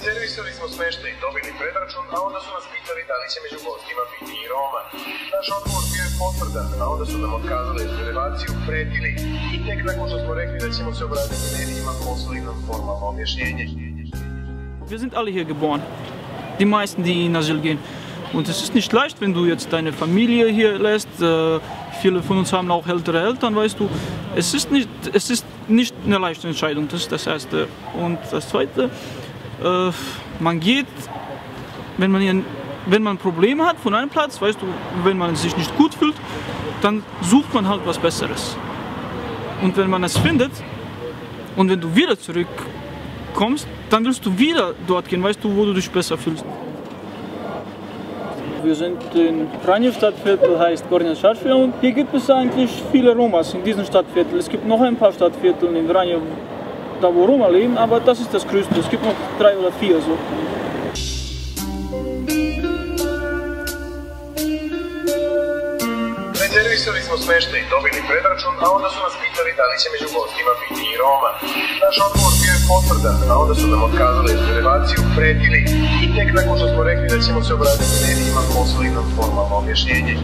Rezervisali smo smeštaj, dobili predračun, a onda su nas pitali da li će među gostima biti i Roma. Naš odgovor bio je potvrdan, a onda su nam otkazali rezervaciju, pretili i tek nakon što smo rekli da ćemo se obratiti medijima, poslali nam formalno objašnjenje. Wir sind alle hier geboren. Die meisten, die in Asyl gehen. Und es ist nicht leicht, wenn du jetzt deine Familie hier lässt. Äh, viele von uns haben auch ältere Eltern, weißt du. Es ist nicht, es ist nicht eine leichte Entscheidung, das ist das Erste. Und das Zweite, äh, man geht, wenn man, hier, wenn man Probleme hat von einem Platz, weißt du, wenn man sich nicht gut fühlt, dann sucht man halt was Besseres. Und wenn man es findet und wenn du wieder zurückkommst, dann willst du wieder dort gehen, weißt du, wo du dich besser fühlst. Wir sind in Ranjew Stadtviertel, heißt Gornja Scharfia und hier gibt es eigentlich viele Romas in diesem Stadtviertel. Es gibt noch ein paar Stadtviertel in Ranjew, da wo Roma leben, aber das ist das größte. Es gibt noch drei oder vier so. Rezervisali smo smeštaj, dobili predračun, a onda su nas pitali da li će među gostima biti i Roma. Naš odgovor bio je potvrdan, a onda su nam otkazali rezervaciju, pretili i tek nakon što smo rekli da ćemo se obratiti medijima, poslali nam formalno objašnjenje.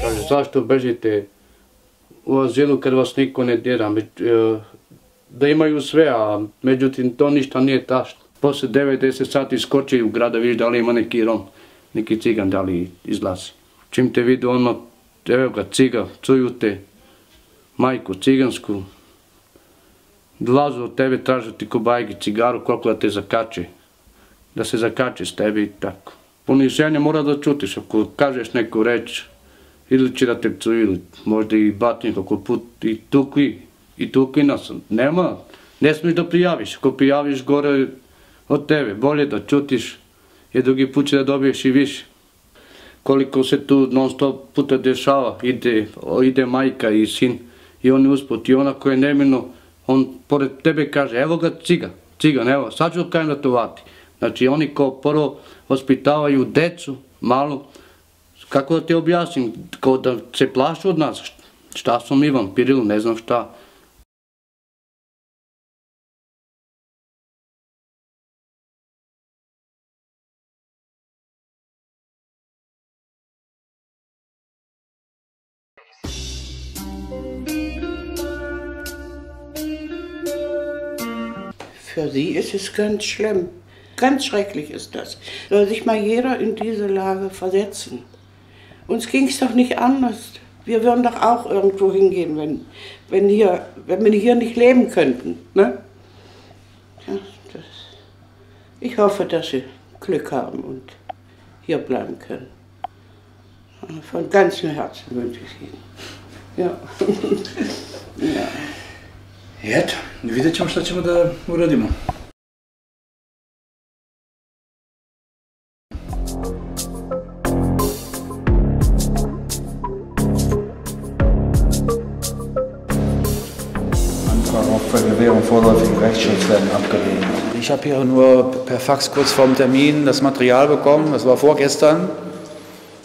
Kaže, zašto bežite u azilu kad vas niko ne dira? E, Da imaju sve, a međutim to ništa nije tačno. Poslije 90 sati skoči u grada, vidiš da li ima neki rom, neki cigan da li izlazi. Čim te vidu ono, evo ga ciga, cuju te, majku cigansku, dlazu od tebe, tražu ti ko bajgi cigaru, koliko da te zakače, da se zakače s tebi i tako. Poniženje mora da čutiš, ako kažeš neku reč, ili će da te psuju, ili možda i batnje kako put, i tukvi, i tukvi nas. Nema, ne smiješ da prijaviš, ako prijaviš gore od tebe, bolje da čutiš, jer drugi put će da dobiješ i više. Koliko se tu non stop puta dešava, ide, ide majka i sin, i on je usput, i ona koja je nemino, on pored tebe kaže, evo ga ciga, cigan, evo, sad ću kajem da to vati. Znači oni ko prvo vaspitavaju decu, malo, kako da ti objasnim, kao da se plašu od nas, šta smo mi vampiri ili ne znam šta. Für sie ist es ganz schlimm. Ganz schrecklich ist das. Soll sich mal jeder in diese Lage versetzen. Uns ging es doch nicht anders. Wir würden doch auch irgendwo hingehen, wenn, wenn, hier, wenn wir hier nicht leben könnten. Ne? Ja, das, ich hoffe, dass sie Glück haben und hier bleiben können. Von ganzem Herzen wünsche ich ihnen. Ja. ja. Eto, vidjet ćemo šta ćemo da uradimo. Auf Vergewährung vorläufigen Rechtsschutz werden abgelehnt. Ich habe hier nur per Fax kurz vorm Termin das Material bekommen, das war vorgestern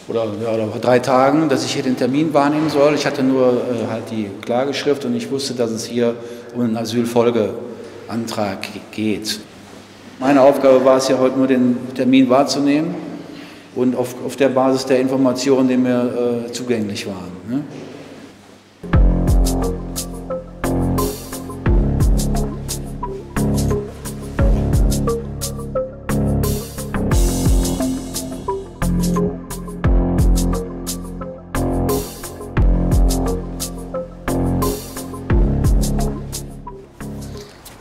oder, ja, vor drei Tagen, dass ich hier den Termin wahrnehmen soll. Ich hatte nur äh, halt die Klageschrift und ich wusste, dass es hier um einen Asylfolgeantrag geht. Meine Aufgabe war es ja heute nur den Termin wahrzunehmen und auf, auf der Basis der Informationen, die mir äh, zugänglich waren. Ne?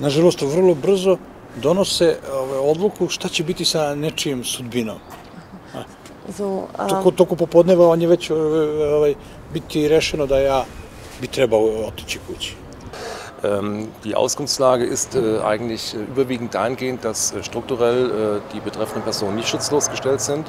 Nažalost, vrlo brzo donose ove, odluku šta će biti sa nečijom sudbinom. So, Toko, toko popodneva on je već ovaj, biti rešeno da ja bi trebao otići kući. Ähm, Die Auskunftslage ist äh, eigentlich überwiegend dahingehend, dass äh, strukturell äh, die betreffenden Personen nicht schutzlos gestellt sind.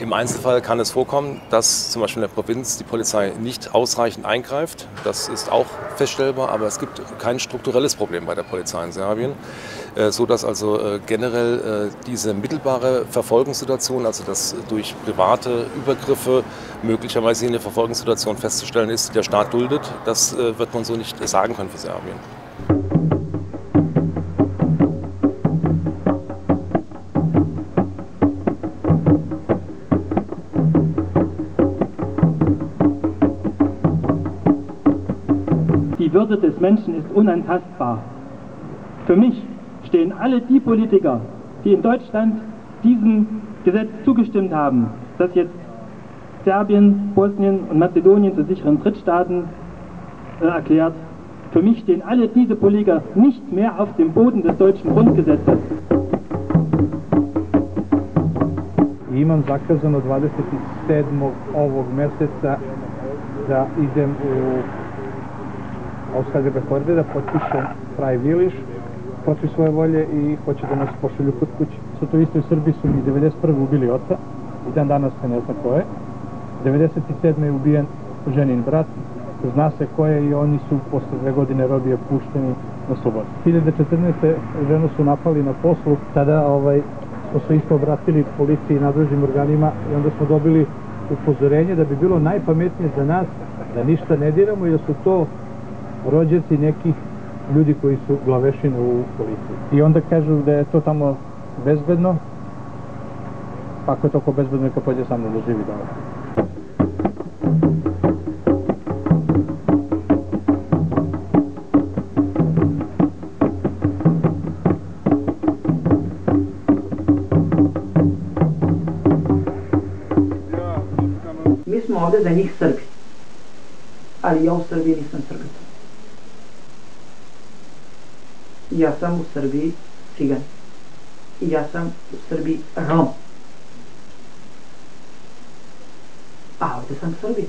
Im Einzelfall kann es vorkommen, dass zum Beispiel in der Provinz die Polizei nicht ausreichend eingreift. Das ist auch feststellbar, aber es gibt kein strukturelles Problem bei der Polizei in Serbien, äh, so dass also äh, generell äh, diese mittelbare Verfolgungssituation, also dass durch private Übergriffe möglicherweise eine Verfolgungssituation festzustellen ist, die der Staat duldet, das wird man so nicht sagen können für Serbien. Würde des Menschen ist unantastbar. Für mich stehen alle die Politiker, die in Deutschland diesem Gesetz zugestimmt haben, das jetzt Serbien, Bosnien und Mazedonien zu sicheren Drittstaaten äh, erklärt. Für mich stehen alle diese Politiker nicht mehr auf dem Boden des deutschen Grundgesetzes. Imam zakazano 27. ovog meseca da idem u Australiju Bekorde da potpišem Praj Viliš protiv svoje volje i hoće da nas pošalju kod kuće. Su to isto u Srbiji su mi 91. ubili oca i dan danas se ne zna ko je. 97. je ubijen ženin brat, zna se ko je i oni su posle dve godine robije pušteni na slobodu. 2014. ženu su napali na poslu, tada ovaj, smo se isto obratili policiji i nadležnim organima i onda smo dobili upozorenje da bi bilo najpametnije za nas da ništa ne diramo i da su to rođaci nekih ljudi koji su glavešine u policiji. I onda kažu da je to tamo bezbedno, pa ako je toliko bezbedno, neka pođe sa mnom da živi dole. Mi smo ovde za njih Srbi. Ali ja u Srbiji nisam Ja sam u Srbiji cigan. I ja sam u Srbiji Rom. A ovde sam Srbin.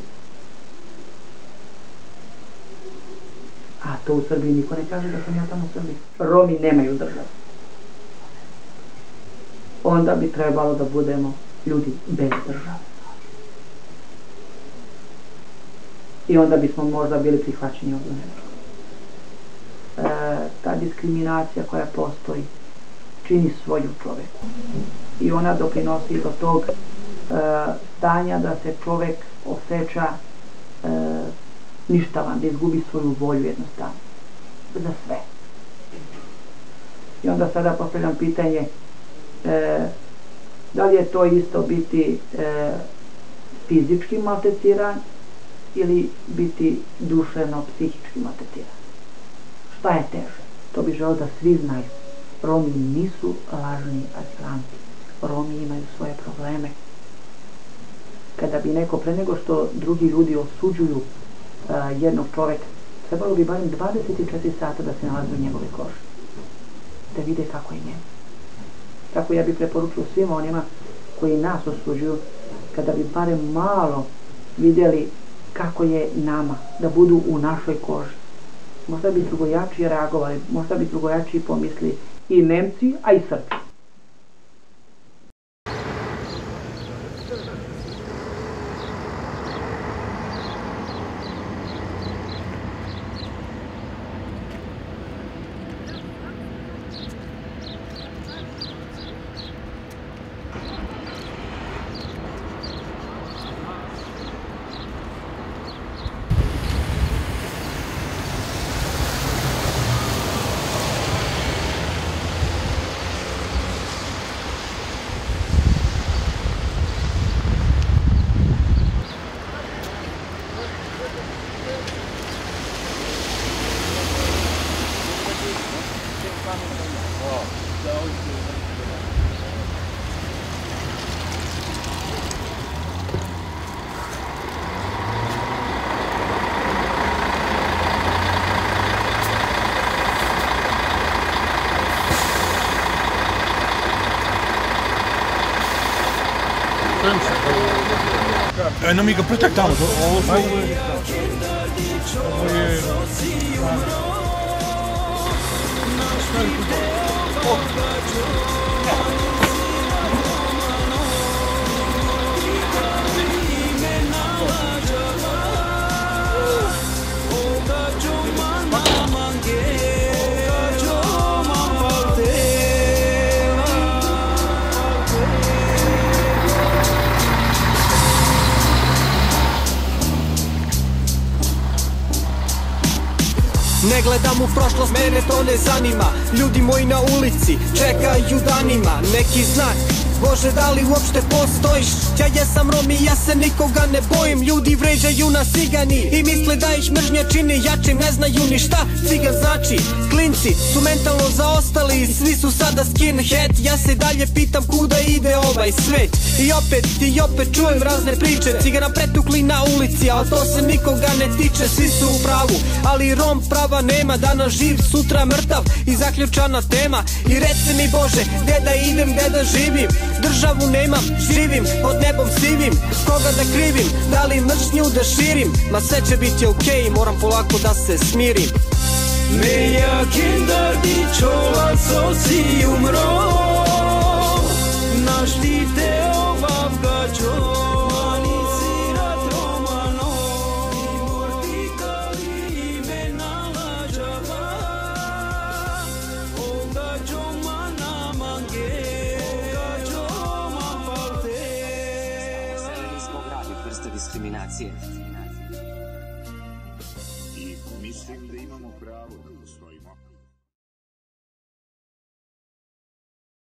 A to u Srbiji niko ne kaže da sam ja tamo Srbin. Romi nemaju državu. Onda bi trebalo da budemo ljudi bez države. I onda bismo možda bili prihvaćeni ovdje u Nemačkoj. E, ta diskriminacija koja postoji čini svoju čoveku. I ona doprinosi do tog e, stanja da se čovek osjeća e, ništavan, da izgubi svoju volju jednostavno. Za sve. I onda sada postavljam pitanje e, da li je to isto biti e, fizički maltretiran ili biti duševno, psihički maltretiran. Šta je teže? To bi želeo da svi znaju. Romi nisu lažni azilanti. Romi imaju svoje probleme. Kada bi neko pre nego što drugi ljudi osuđuju jednog čoveka, trebalo bi barem 24 sata da se nalazi u njegove koži. Da vide kako je njemu. Tako ja bih preporučio svima onima koji nas osuđuju, kada bi barem malo vidjeli kako je nama, da budu u našoj koži. Možda bi drugojačiji reagovali, možda bi drugojačiji pomisli i Nemci, a i Srbi. No mi ga Ne gledam u prošlost, mene to ne zanima. Ljudi moji na ulici čekaju danima. Neki znak Bože da li uopšte postojiš? Ja jesam Rom i ja se nikoga ne bojim. Ljudi vređaju na cigani I misle da ih mržnja čini jačim. Ne znaju ni šta cigan znači. Klinci su mentalno zaostali Svi su sada skinhead. Ja se dalje pitam kuda ide ovaj svet? I opet i opet čujem razne priče. Cigana pretukli na ulici Al to se nikoga ne tiče Svi su u pravu. Ali Rom prava nema Danas živ, sutra mrtav I zaključana tema. I reci mi Bože Gde da idem, gde da živim Državu nemam, živim pod nebom sivim. Koga da krivim, da li mržnju da širim? Ma sve će biti okej, okay, moram polako da se smirim. Meia kinder di ciola sosi umro. Naštite obav gačo Ani 谢谢。